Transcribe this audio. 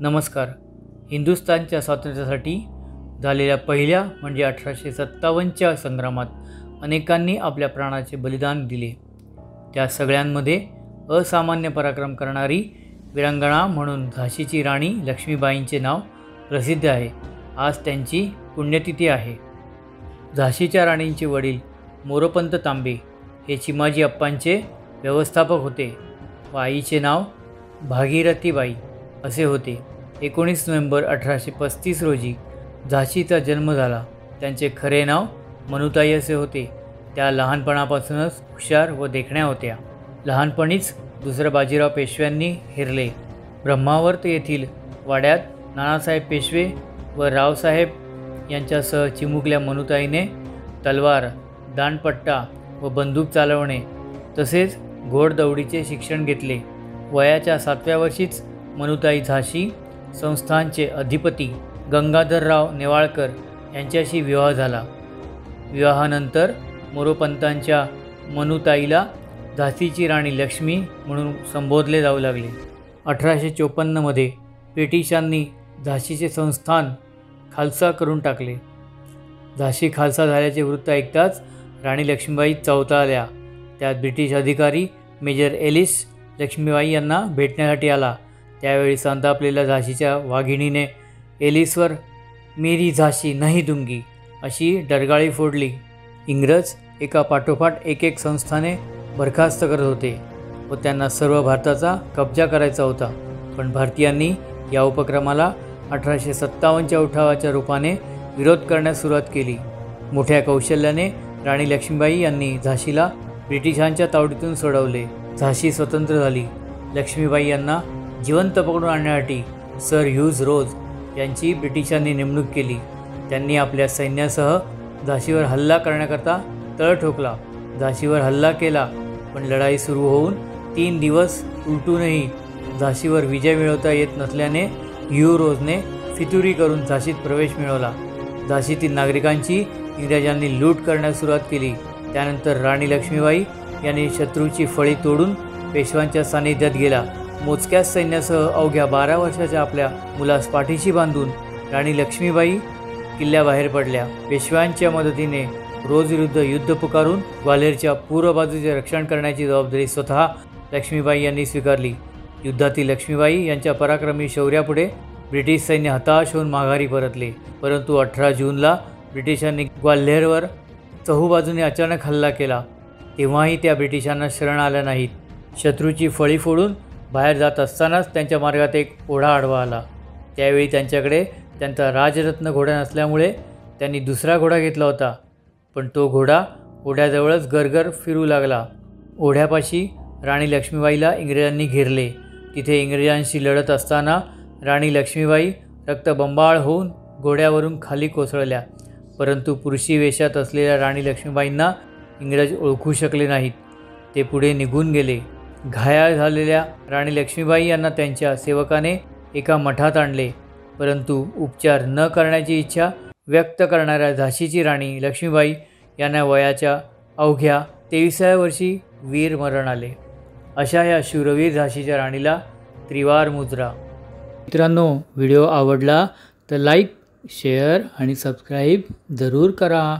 नमस्कार. हिंदुस्थानच्या स्वातंत्र्यासाठी झालेल्या पहिल्या म्हणजे अठराशे सत्तावन्नच्या संग्रामात अनेकांनी आपल्या प्राणाचे बलिदान दिले. त्या सगळ्यांमध्ये असामान्य पराक्रम करणारी विरंगणा म्हणून झाशीची राणी लक्ष्मीबाईंचे नाव प्रसिद्ध आहे. आज त्यांची पुण्यतिथी आहे. झाशीच्या राणींचे वडील मोरोपंत तांबे हे चिमाजी अप्पांचे व्यवस्थापक होते व आईचे नाव भागीरथीबाई. असे होते. एकोणीस नोव्हेंबर अठराशे पस्तीस रोजी झाशीचा जन्म झाला. त्यांचे खरे नाव मनुताई असे होते. त्या लहानपणापासूनच हुशार व देखण्या होत्या. लहानपणीच दुसरं बाजीराव पेशव्यांनी हेरले. ब्रह्मावर्त येथील वाड्यात नानासाहेब पेशवे व रावसाहेब यांच्यासह चिमुकल्या मनुताईने तलवार दांडपट्टा व बंदूक चालवणे तसेच घोडदौडीचे शिक्षण घेतले. वयाच्या सातव्या वर्षीच मनुताई झाशी संस्थानचे अधिपती गंगाधरराव नेवाळकर यांच्याशी विवाह झाला. विवाहानंतर मोरोपंतांच्या मनुताईला झाशीची राणी लक्ष्मी म्हणून संबोधले जाऊ लागले. अठराशे चोपन्नमध्ये ब्रिटिशांनी झाशीचे संस्थान खालसा करून टाकले. झाशी खालसा झाल्याचे वृत्त ऐकताच राणी लक्ष्मीबाई चौताळल्या त्यात ब्रिटिश अधिकारी मेजर एलिस लक्ष्मीबाई यांना भेटण्यासाठी आला. त्यावेळी संतापलेल्या झाशीच्या वाघिणीने एलिसवर मेरी झाशी नाही दुंगी अशी डरगाळी फोडली. इंग्रज एका पाठोपाठ एक एक संस्थाने बरखास्त करत होते व त्यांना सर्व भारताचा कब्जा करायचा होता. पण भारतीयांनी या उपक्रमाला अठराशे सत्तावन्नच्या उठावाच्या रूपाने विरोध करण्यास सुरुवात केली. मोठ्या कौशल्याने राणी लक्ष्मीबाई यांनी झाशीला ब्रिटिशांच्या तावडीतून सोडवले. झाशी स्वतंत्र झाली. लक्ष्मीबाई यांना जिवंत पकडून आणण्यासाठी सर ह्यूज रोज यांची ब्रिटिशांनी नेमणूक केली. त्यांनी आपल्या सैन्यासह झाशीवर हल्ला करण्याकरता तळ ठोकला. झाशीवर हल्ला केला पण लढाई सुरू होऊन तीन दिवस उलटूनही झाशीवर विजय मिळवता येत नसल्याने ह्यू रोजने फितुरी करून झाशीत प्रवेश मिळवला. झाशीतील नागरिकांची इंग्रजांनी लूट करण्यास सुरुवात केली. त्यानंतर राणी लक्ष्मीबाई यांनी शत्रूची फळी तोडून पेशवांच्या सान्निध्यात गेला. मोजक्याच सैन्यासह अवघ्या बारा वर्षाच्या आपल्या मुलास पाठीशी बांधून राणी लक्ष्मीबाई किल्ल्याबाहेर पडल्या. पेशव्यांच्या मदतीने रोज विरुद्ध युद्ध पुकारून ग्वाल्हेरच्या पूर्व बाजूचे रक्षण करण्याची जबाबदारी स्वतः लक्ष्मीबाई यांनी स्वीकारली. युद्धातील लक्ष्मीबाई यांच्या पराक्रमी शौर्यापुढे ब्रिटिश सैन्य हताश होऊन माघारी परतले. परंतु अठरा जूनला ब्रिटिशांनी ग्वाल्हेरवर चहूबाजूने अचानक हल्ला केला. तेव्हाही त्या ब्रिटिशांना शरण आल्या नाहीत. शत्रूची फळी फोडून बाहेर जात असतानाच त्यांच्या मार्गात एक ओढा आडवा आला. त्यावेळी त्यांच्याकडे त्यांचा राजरत्न घोडा नसल्यामुळे त्यांनी दुसरा घोडा घेतला होता. पण तो घोडा ओढ्याजवळच गरगर फिरू लागला. ओढ्यापाशी राणी लक्ष्मीबाईला इंग्रजांनी घेरले. तिथे इंग्रजांशी लढत असताना राणी लक्ष्मीबाई रक्तबंबाळ होऊन घोड्यावरून खाली कोसळल्या. परंतु पुरुषी वेशात असलेल्या राणी लक्ष्मीबाईंना इंग्रज ओळखू शकले नाहीत. ते पुढे निघून गेले. घायाळ झालेल्या राणी लक्ष्मीबाई यांना त्यांच्या सेवकाने एका मठात आणले. परंतु उपचार न करण्याची इच्छा व्यक्त करणाऱ्या झाशीची राणी लक्ष्मीबाई यांना वयाच्या अवघ्या तेविसाव्या वर्षी वीर मरण आले. अशा या शूरवीर झाशीच्या राणीला त्रिवार मुद्रा. मित्रांनो व्हिडिओ आवडला तर लाईक शेअर आणि सबस्क्राईब जरूर करा.